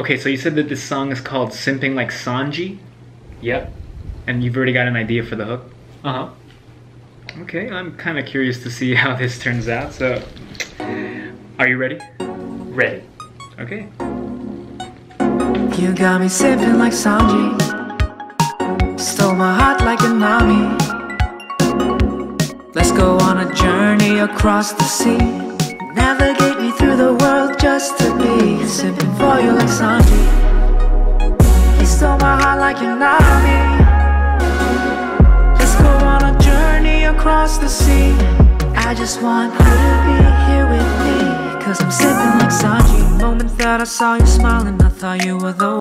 Okay, so you said that this song is called Simping Like Sanji? Yep. And you've already got an idea for the hook? Uh huh. Okay, I'm kind of curious to see how this turns out. So, are you ready? Ready. Okay. You got me simping like Sanji. Stole my heart like a army. Let's go on a journey across the sea. Navigate me through the world just to be simping like Sanji. He stole my heart like an army. Let's go on a journey across the sea. I just want you to be here with me. Cause I'm simping like Sanji. Moment that I saw you smiling, I thought you were the